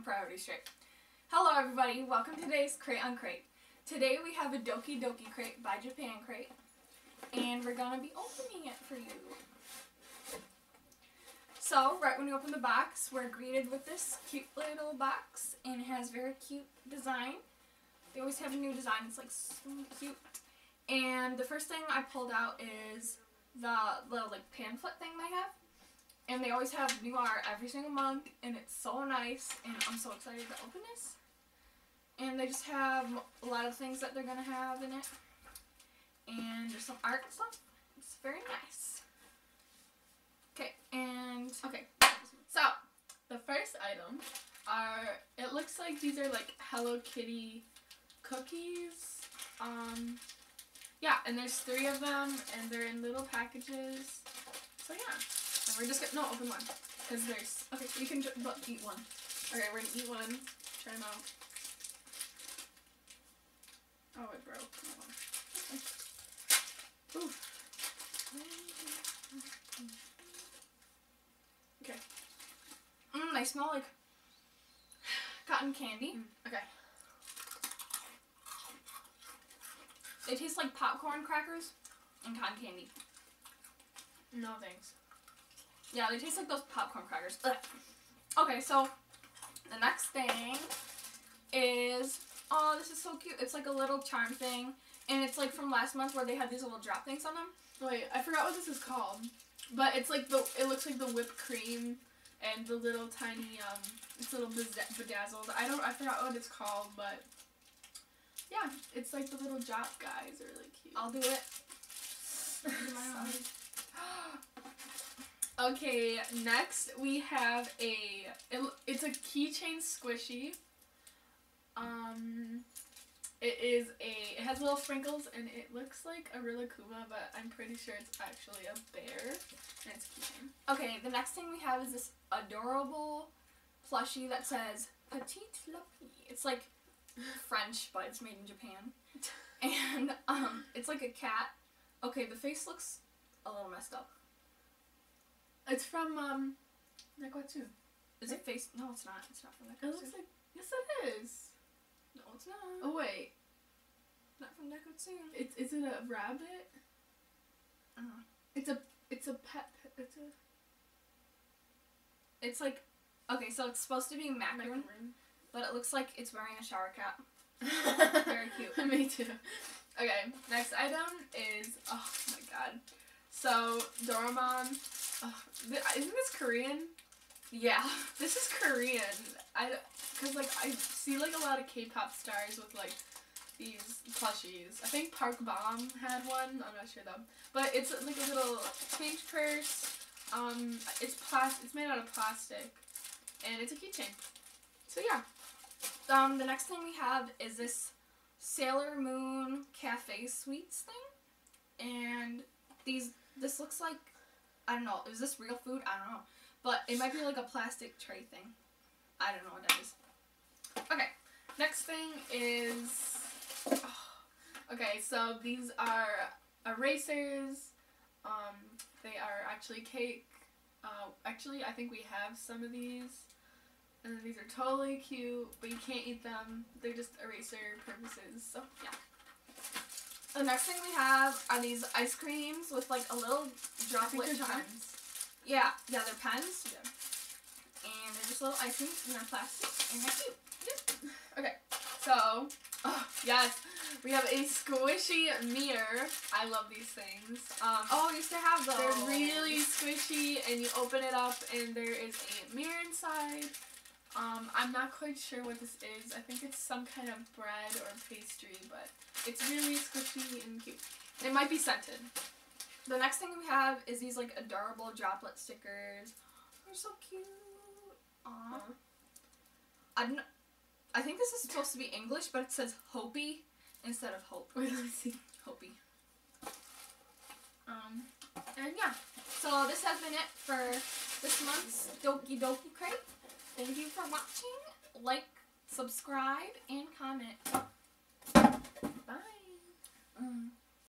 priority straight. Hello everybody, welcome to today's Crate UnCrate. Today we have a Doki Doki Crate by Japan Crate, and we're gonna be opening it for you. So, right when you open the box, we're greeted with this cute little box, and it has very cute design. They always have a new design, it's like so cute. And the first thing I pulled out is the little like pamphlet thing they have. And they always have new art every single month, and it's so nice, and I'm so excited to open this. And they just have a lot of things that they're going to have in it. And there's some art stuff. It's very nice. Okay, and Okay, so the first item are it looks like these are like Hello Kitty cookies. Um, yeah, and there's three of them, and they're in little packages. And we're just gonna no open one because there's okay. You can ju- but eat one. Okay, we're gonna eat one. Try them out. Oh, it broke. Ooh. Okay. mm, they smell like cotton candy. Okay. They taste like popcorn crackers and cotton candy. No thanks. Yeah, they taste like those popcorn crackers. Ugh. Okay, so the next thing is oh, this is so cute. It's like a little charm thing, and it's like from last month where they had these little drop things on them. Wait, I forgot what this is called. But it's like the it looks like the whipped cream and the little tiny um it's a little bedazzled. I don't I forgot what it's called, but yeah, it's like the little drop guys are really cute. I'll do it. Do my own. okay, next we have a it, it's a keychain squishy. Um it is a it has little sprinkles and it looks like a Rilakkuma, but I'm pretty sure it's actually a bear and it's a keychain. Okay, the next thing we have is this adorable plushie that says Petite Lapie. It's like French, but it's made in Japan. And um, it's like a cat. Okay, the face looks a little messed up. It's from um Nekotsu. Is it face? No, it's not. It's not from It looks like yes it is. No, it's not. Oh wait, Not from Nekotsu. it's is it a rabbit? Uh, It's a it's a pet. It's a it's like okay, so it's supposed to be macaron, macaroon. but it looks like it's wearing a shower cap. Very cute. Me too. Okay, next item is oh my god. So Doraemon, oh, th- isn't this Korean? Yeah. This is Korean. I cause like I see like a lot of K-pop stars with like these plushies. I think Park Bom had one. I'm not sure though. But it's like a little change purse. Um, it's plastic. It's made out of plastic, and it's a keychain. So yeah. Um, the next thing we have is this Sailor Moon Cafe Sweets thing, and these. This looks like I don't know. Is this real food? I don't know, but it might be like a plastic tray thing. I don't know what that is. Okay. Next thing is. okay, so these are erasers. Um, they are actually cake. Uh, actually, I think we have some of these. And these are totally cute, but you can't eat them. They're just eraser purposes. So, yeah. The next thing we have are these ice creams with like a little droplet they're pens. Yeah, yeah, they're pens, Yeah. and they're just little ice creams, and they're plastic, and they're cute. Okay, so, oh, yes, we have a squishy mirror. I love these things. Um, Oh, I used to have those. They're really squishy, and you open it up, and there is a mirror inside. Um, I'm not quite sure what this is. I think it's some kind of bread or pastry, but it's really squishy and cute. It might be scented. The next thing we have is these like adorable droplet stickers. They're so cute. Aw. Aw. I don't. I think this is supposed to be English, but it says Hopi instead of Hope. Wait, let me see. Hopi. Um, and yeah. So this has been it for this month's Doki Doki Crate. Thank you for watching. Like, subscribe, and comment. Bye. Mm.